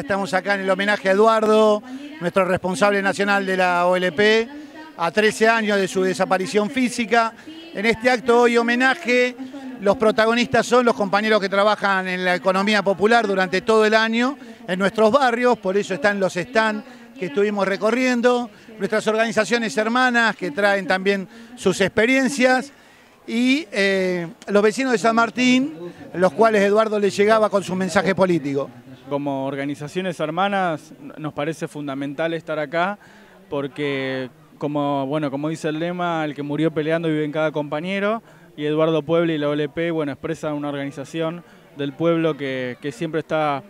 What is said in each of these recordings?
Estamos acá en el homenaje a Eduardo, nuestro responsable nacional de la OLP, a 13 años de su desaparición física. En este acto hoy homenaje, los protagonistas son los compañeros que trabajan en la economía popular durante todo el año en nuestros barrios, por eso están los stands que estuvimos recorriendo, nuestras organizaciones hermanas que traen también sus experiencias y eh, los vecinos de San Martín, los cuales Eduardo le llegaba con su mensaje político. Como organizaciones hermanas nos parece fundamental estar acá porque como, bueno, como dice el lema, el que murió peleando vive en cada compañero y Eduardo Puebla y la OLP bueno, expresan una organización del pueblo que, siempre está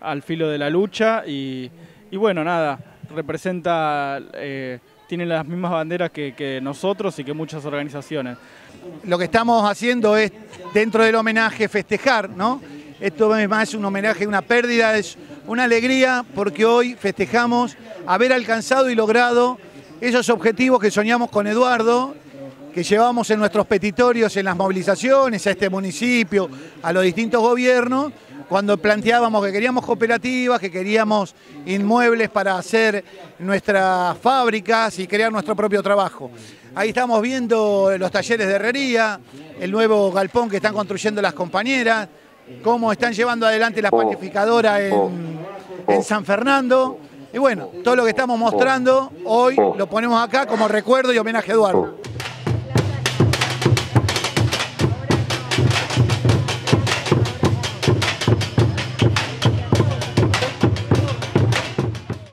al filo de la lucha y, bueno, nada, representa, eh, tiene las mismas banderas que, que nosotros y que muchas organizaciones. Lo que estamos haciendo es, dentro del homenaje, festejar, ¿no? Esto es más un homenaje, una pérdida, es una alegría porque hoy festejamos haber alcanzado y logrado esos objetivos que soñamos con Eduardo, que llevamos en nuestros petitorios, en las movilizaciones, a este municipio, a los distintos gobiernos, cuando planteábamos que queríamos cooperativas, que queríamos inmuebles para hacer nuestras fábricas y crear nuestro propio trabajo. Ahí estamos viendo los talleres de herrería, el nuevo galpón que están construyendo las compañeras, cómo están llevando adelante la panificadora en, San Fernando. Y bueno, todo lo que estamos mostrando hoy lo ponemos acá como recuerdo y homenaje a Eduardo.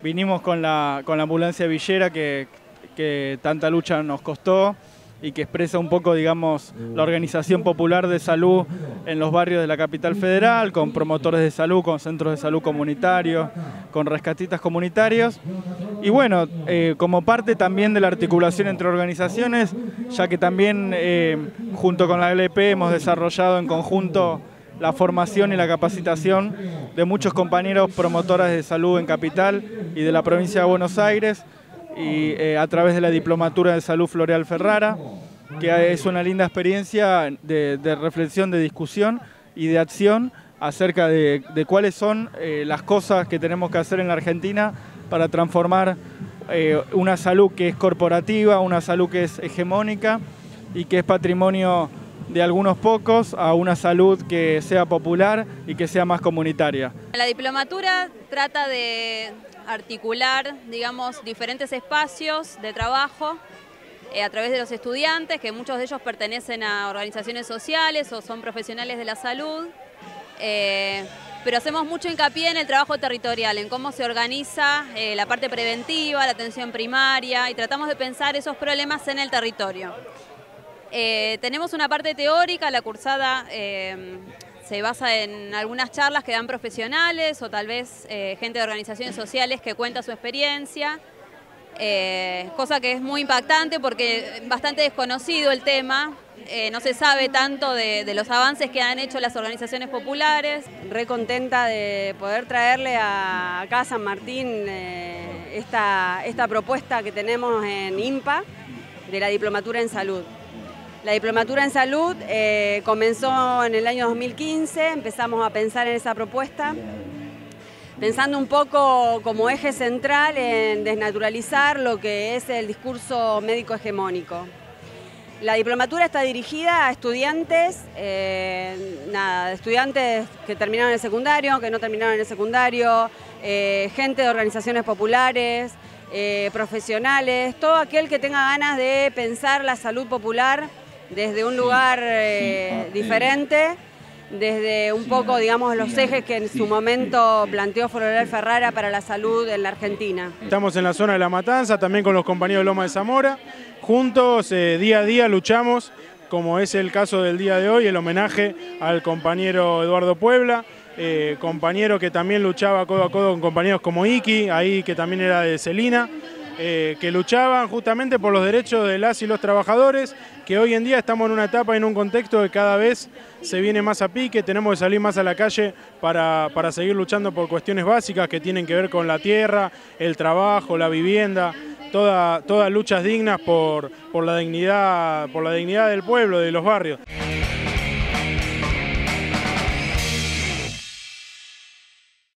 Vinimos con la, con la ambulancia villera que tanta lucha nos costó y que expresa un poco, digamos, la organización popular de salud en los barrios de la capital federal, con promotores de salud, con centros de salud comunitarios, con rescatistas comunitarios. Y bueno, eh, como parte también de la articulación entre organizaciones, ya que también eh, junto con la LP hemos desarrollado en conjunto la formación y la capacitación de muchos compañeros promotoras de salud en Capital y de la provincia de Buenos Aires, y eh, a través de la Diplomatura de Salud Floreal Ferrara, que es una linda experiencia de, reflexión, de discusión y de acción acerca de, cuáles son eh, las cosas que tenemos que hacer en la Argentina para transformar eh, una salud que es corporativa, una salud que es hegemónica y que es patrimonio de algunos pocos a una salud que sea popular y que sea más comunitaria. La diplomatura trata de articular, digamos, diferentes espacios de trabajo eh, a través de los estudiantes, que muchos de ellos pertenecen a organizaciones sociales o son profesionales de la salud. Eh, pero hacemos mucho hincapié en el trabajo territorial, en cómo se organiza eh, la parte preventiva, la atención primaria, y tratamos de pensar esos problemas en el territorio. tenemos una parte teórica, la cursada se basa en algunas charlas que dan profesionales o tal vez eh, gente de organizaciones sociales que cuenta su experiencia, eh, cosa que es muy impactante porque es bastante desconocido el tema, eh, no se sabe tanto de, los avances que han hecho las organizaciones populares. Re contenta de poder traerle a, acá a San Martín esta, esta propuesta que tenemos en IMPA de la diplomatura en salud. La diplomatura en salud eh, comenzó en el año 2015, empezamos a pensar en esa propuesta, pensando un poco como eje central en desnaturalizar lo que es el discurso médico hegemónico. La diplomatura está dirigida a estudiantes, eh, nada, estudiantes que terminaron el secundario, que no terminaron el secundario, eh, gente de organizaciones populares, profesionales, todo aquel que tenga ganas de pensar la salud popular desde un lugar eh, diferente, desde un poco, digamos, los ejes que en su momento planteó Floreal Ferrara para la salud en la Argentina. Estamos en la zona de La Matanza, también con los compañeros de Loma de Zamora. Juntos, eh, día a día, luchamos, como es el caso del día de hoy, el homenaje al compañero Eduardo Puebla, eh, compañero que también luchaba codo a codo con compañeros como Iki, ahí que también era de Celina. Eh, que luchaban justamente por los derechos de las y los trabajadores, que hoy en día estamos en una etapa, en un contexto que cada vez se viene más a pique, tenemos que salir más a la calle para, seguir luchando por cuestiones básicas que tienen que ver con la tierra, el trabajo, la vivienda, todas luchas dignas por, por, la dignidad, por la dignidad del pueblo, de los barrios.